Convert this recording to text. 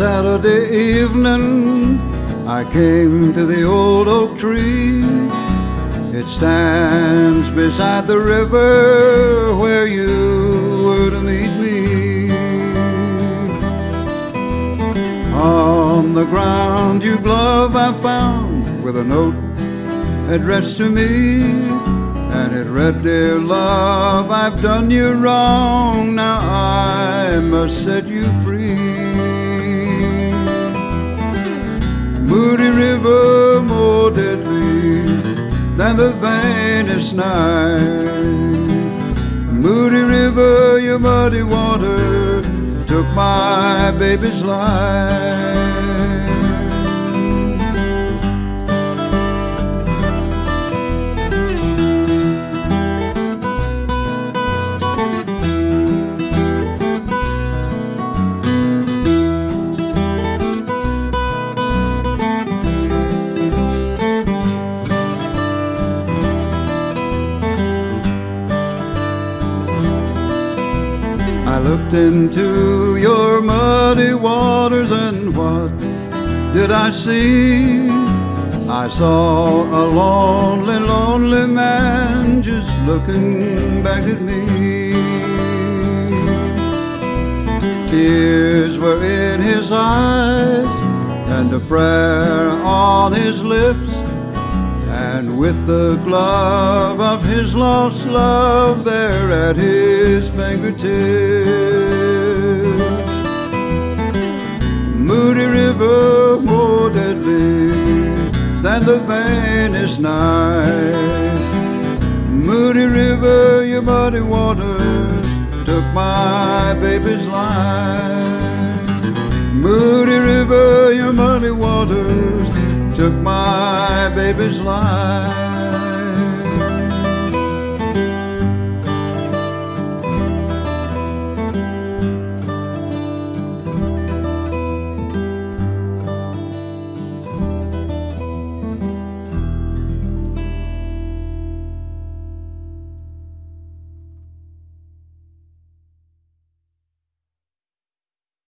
Saturday evening, I came to the old oak tree. It stands beside the river where you were to meet me. On the ground you glove I found with a note addressed to me. And it read, Dear love, I've done you wrong. Now I must set you free. Than the vainest knife. Moody River, your muddy water took my baby's life. Looked into your muddy waters and what did I see? I saw a lonely, lonely man just looking back at me. Tears were in his eyes and a prayer on his lips. And with the glove of his lost love there at his fingertips, than the vainest night. Moody River, your muddy waters took my baby's life. Moody River, your muddy waters took my baby's life.